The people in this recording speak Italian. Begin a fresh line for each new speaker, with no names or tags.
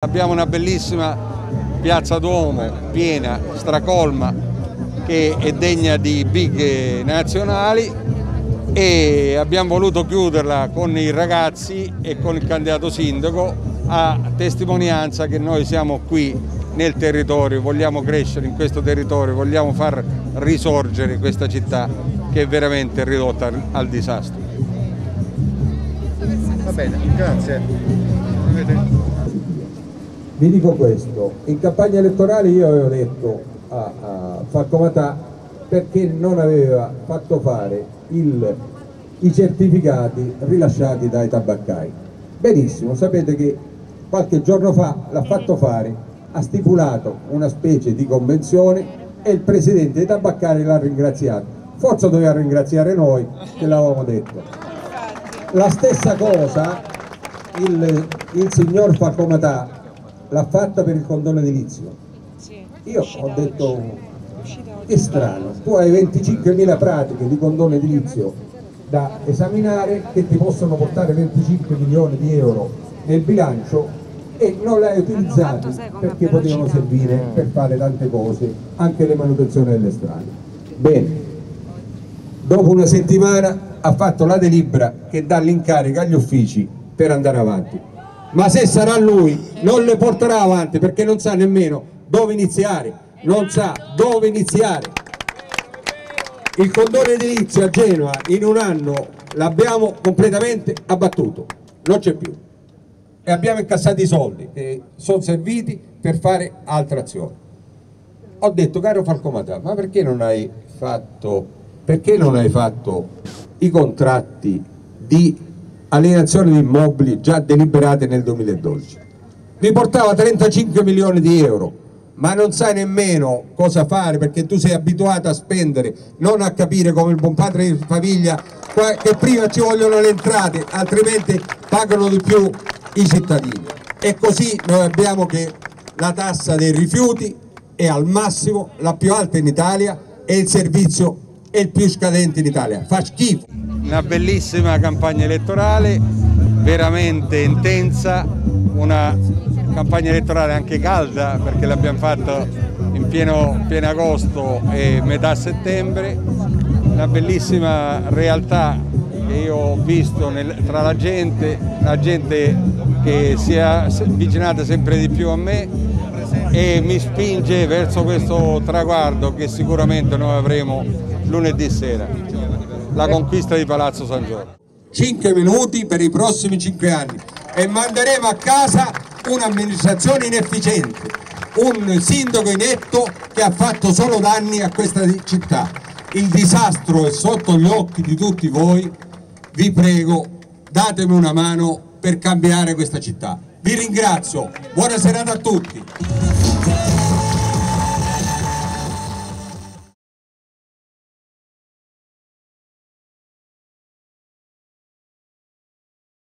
Abbiamo una bellissima piazza Duomo piena, stracolma, che è degna di big nazionali. E abbiamo voluto chiuderla con i ragazzi e con il candidato sindaco a testimonianza che noi siamo qui nel territorio, vogliamo crescere in questo territorio, vogliamo far risorgere questa città che è veramente ridotta al disastro.
Va bene, grazie
vi dico questo, in campagna elettorale io avevo detto a, a Falcomatà perché non aveva fatto fare il, i certificati rilasciati dai tabaccai. Benissimo, sapete che qualche giorno fa l'ha fatto fare, ha stipulato una specie di convenzione e il presidente dei tabaccari l'ha ringraziato. Forse doveva ringraziare noi che l'avevamo detto. La stessa cosa il, il signor Falcomatà l'ha fatta per il condono edilizio. Io ho detto, è strano, tu hai 25.000 pratiche di condono edilizio da esaminare che ti possono portare 25 milioni di euro nel bilancio e non le hai utilizzate perché potevano servire per fare tante cose, anche le manutenzioni delle strade. Bene, dopo una settimana ha fatto la delibera che dà l'incarico agli uffici per andare avanti ma se sarà lui non le porterà avanti perché non sa nemmeno dove iniziare, non sa dove iniziare. Il condono edilizio a Genova in un anno l'abbiamo completamente abbattuto, non c'è più e abbiamo incassato i soldi che sono serviti per fare altre azioni. Ho detto caro Falcomatà, ma perché non hai fatto, perché non hai fatto i contratti di alienazione di immobili già deliberate nel 2012. Mi portava 35 milioni di euro, ma non sai nemmeno cosa fare perché tu sei abituato a spendere, non a capire come il buon padre di famiglia che prima ci vogliono le entrate, altrimenti pagano di più i cittadini. E così noi abbiamo che la tassa dei rifiuti è al massimo, la più alta in Italia e il servizio è il più scadente in Italia. Fa schifo
una bellissima campagna elettorale, veramente intensa, una campagna elettorale anche calda perché l'abbiamo fatta in pieno, pieno agosto e metà settembre, una bellissima realtà che io ho visto nel, tra la gente, la gente che si è avvicinata sempre di più a me e mi spinge verso questo traguardo che sicuramente noi avremo lunedì sera la conquista di Palazzo San Giorgio.
5 minuti per i prossimi 5 anni e manderemo a casa un'amministrazione inefficiente, un sindaco inetto che ha fatto solo danni a questa città. Il disastro è sotto gli occhi di tutti voi, vi prego datemi una mano per cambiare questa città. Vi ringrazio, buona serata a tutti.